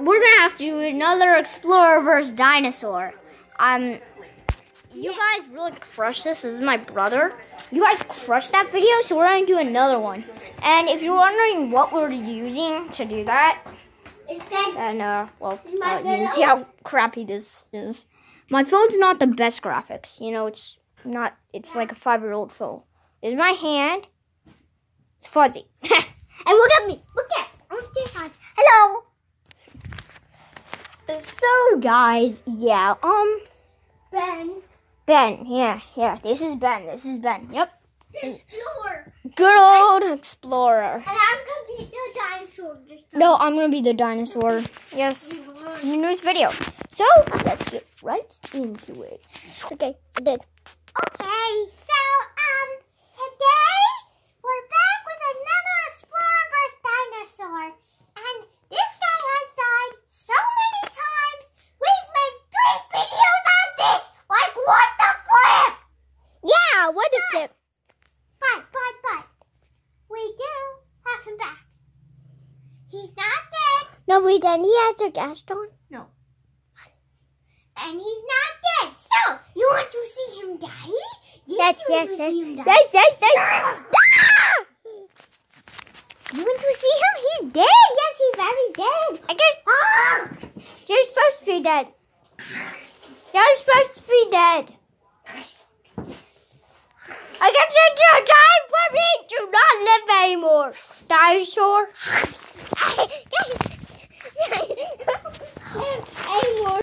we're gonna have to do another Explorer versus Dinosaur. Um, you guys really crushed this. This is my brother. You guys crushed that video, so we're gonna do another one. And if you're wondering what we're using to do that, It's Ben. and uh, well, uh, you can see how crappy this is. My phone's not the best graphics. You know, it's not. It's like a five-year-old phone. Is my hand? It's fuzzy. So, guys, yeah. Um, Ben. Ben. Yeah, yeah. This is Ben. This is Ben. Yep. Explorer. Good old explorer. And I'm gonna be the dinosaur this time. No, I'm gonna be the dinosaur. Yes. In the news video. So let's get right into it. Okay, I did. Okay, so um, today we're back with another Explorer vs. Dinosaur, and this guy has died so many times. We've made three videos on this. Like what the flip? Yeah, what is it? But but but we do have him back. He's not dead, No, we didn't. He has a gas on. No. And he's not dead. So you want to see him die? Yes, you want yes, to yes. see him die. Yes, yes, yes. Ah! You want to see him? He's dead. Yes, he's very dead. I guess Ah! you're supposed to be dead. You're supposed to be dead. I guess it's time for me to anymore. Dinosaur.